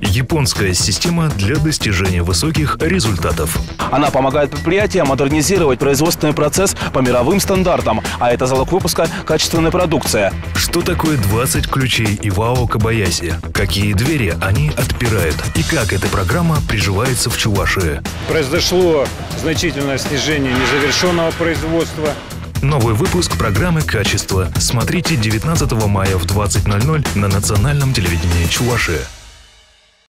Японская система для достижения высоких результатов. Она помогает предприятиям модернизировать производственный процесс по мировым стандартам, а это залог выпуска качественной продукции. Что такое 20 ключей Ивао Кабаяси? Какие двери они отпирают? И как эта программа приживается в Чувашии? Произошло значительное снижение незавершенного производства. Новый выпуск программы «Качество». Смотрите 19 мая в 20.00 на национальном телевидении Чувашия.